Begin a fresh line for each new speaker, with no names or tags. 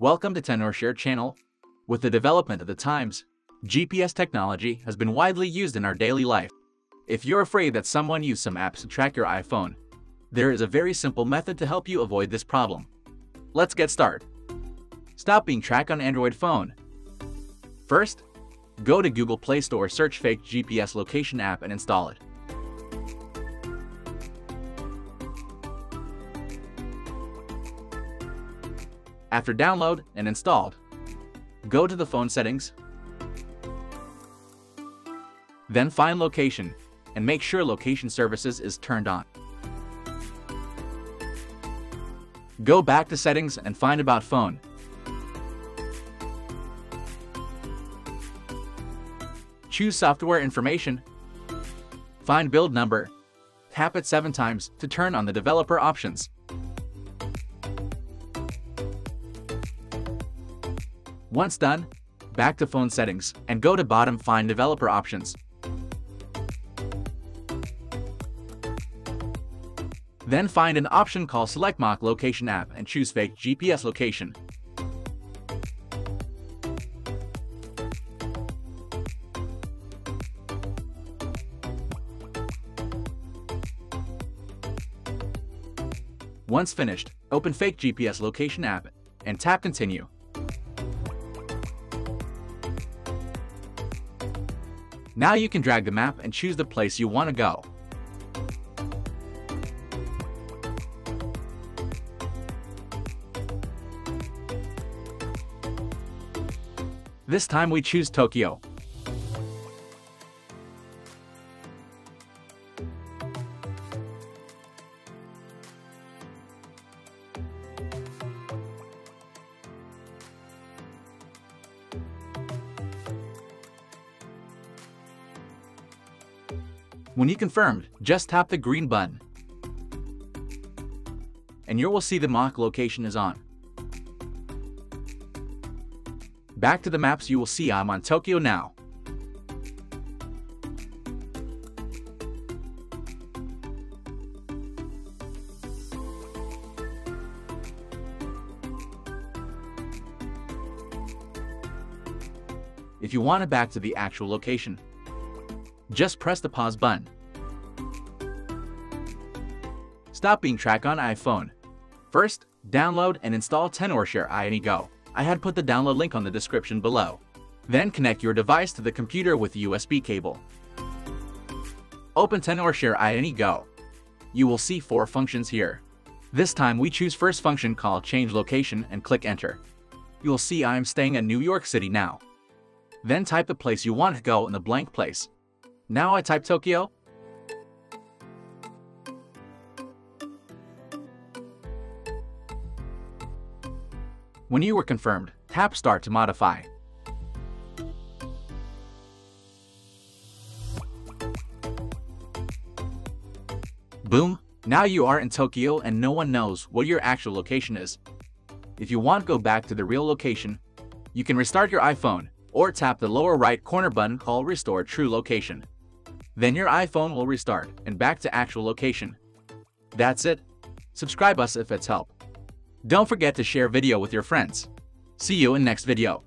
Welcome to Tenorshare channel. With the development of the times, GPS technology has been widely used in our daily life. If you're afraid that someone used some apps to track your iPhone, there is a very simple method to help you avoid this problem. Let's get started. Stop being tracked on Android phone. First, go to Google Play Store search fake GPS location app and install it. After download and installed, go to the phone settings, then find location and make sure location services is turned on. Go back to settings and find about phone. Choose software information. Find build number. Tap it 7 times to turn on the developer options. Once done, back to phone settings and go to bottom find developer options. Then find an option called Select Mock Location App and choose Fake GPS Location. Once finished, open Fake GPS Location app and tap Continue. Now you can drag the map and choose the place you want to go. This time we choose Tokyo. When you confirmed, just tap the green button. And you will see the mock location is on. Back to the maps you will see I'm on Tokyo now. If you want it back to the actual location, just press the pause button. Stop being tracked on iPhone. First, download and install Tenorshare AnyGo. I had put the download link on the description below. Then connect your device to the computer with USB cable. Open Tenorshare AnyGo. You will see four functions here. This time we choose first function called change location and click enter. You will see I am staying in New York City now. Then type the place you want to go in the blank place. Now I type Tokyo. When you were confirmed, tap Start to modify. Boom! Now you are in Tokyo and no one knows what your actual location is. If you want to go back to the real location, you can restart your iPhone or tap the lower right corner button called Restore True Location. Then your iPhone will restart and back to actual location. That's it. Subscribe us if it's help. Don't forget to share video with your friends. See you in next video.